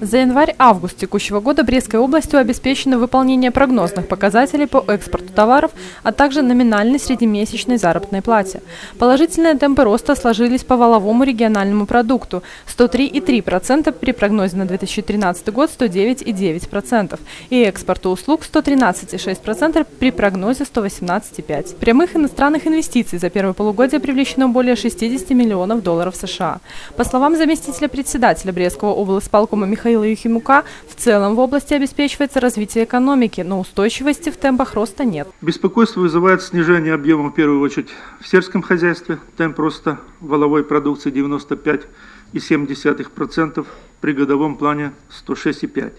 За январь-август текущего года Брестской областью обеспечено выполнение прогнозных показателей по экспорту товаров, а также номинальной среднемесячной заработной плате. Положительные темпы роста сложились по валовому региональному продукту – 103,3% при прогнозе на 2013 год 109,9%, и экспорту услуг – 113,6% при прогнозе 118,5%. Прямых иностранных инвестиций за первое полугодие привлечено более 60 миллионов долларов США. По словам заместителя председателя Брестского облсполкома Михаила Юхимука, в целом в области обеспечивается развитие экономики, но устойчивости в темпах роста нет. Беспокойство вызывает снижение объема, в первую очередь, в сельском хозяйстве. Темп роста валовой продукции 95,7%, при годовом плане 106,5%.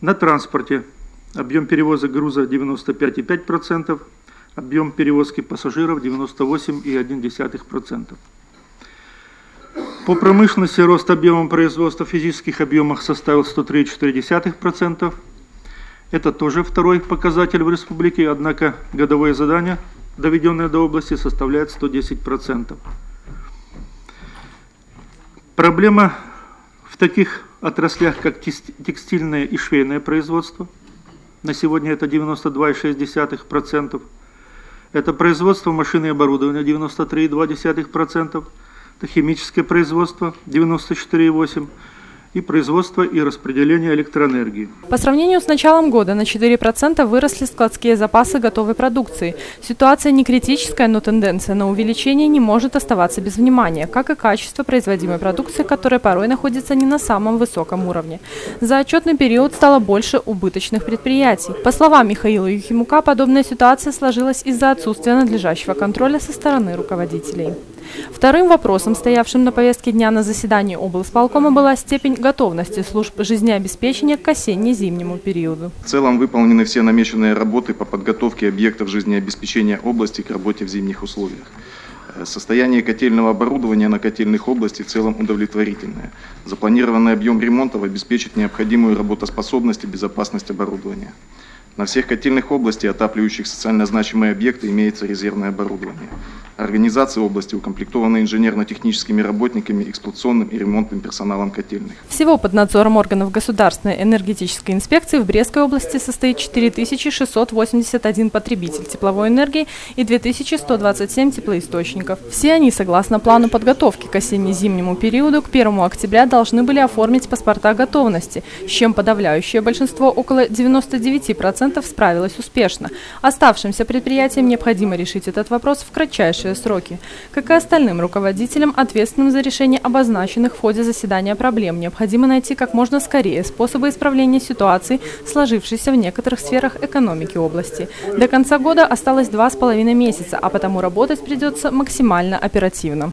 На транспорте объем перевоза груза 95,5%, объем перевозки пассажиров 98,1%. По промышленности рост объема производства в физических объемах составил 103,4%. Это тоже второй показатель в республике, однако годовое задание, доведенное до области, составляет 110%. Проблема в таких отраслях, как текстильное и швейное производство. На сегодня это 92,6%. Это производство машины и оборудования 93,2%. Это химическое производство 94,8% и производство и распределение электроэнергии. По сравнению с началом года на 4% выросли складские запасы готовой продукции. Ситуация не критическая, но тенденция на увеличение не может оставаться без внимания, как и качество производимой продукции, которая порой находится не на самом высоком уровне. За отчетный период стало больше убыточных предприятий. По словам Михаила Юхимука, подобная ситуация сложилась из-за отсутствия надлежащего контроля со стороны руководителей. Вторым вопросом, стоявшим на повестке дня на заседании облсполкома, была степень готовности служб жизнеобеспечения к осенне-зимнему периоду. В целом выполнены все намеченные работы по подготовке объектов жизнеобеспечения области к работе в зимних условиях. Э, состояние котельного оборудования на котельных области в целом удовлетворительное. Запланированный объем ремонтов обеспечит необходимую работоспособность и безопасность оборудования. На всех котельных областей, отапливающих социально значимые объекты, имеется резервное оборудование. Организации области укомплектованы инженерно-техническими работниками, эксплуатационным и ремонтным персоналом котельных. Всего под надзором органов Государственной энергетической инспекции в Брестской области состоит 4681 потребитель тепловой энергии и 2127 теплоисточников. Все они, согласно плану подготовки к осенне-зимнему периоду, к 1 октября должны были оформить паспорта готовности, с чем подавляющее большинство, около 99%, справилось успешно. Оставшимся предприятиям необходимо решить этот вопрос в кратчайшее кратчайшие сроки. Как и остальным руководителям, ответственным за решение обозначенных в ходе заседания проблем, необходимо найти как можно скорее способы исправления ситуации, сложившейся в некоторых сферах экономики области. До конца года осталось два с половиной месяца, а потому работать придется максимально оперативно.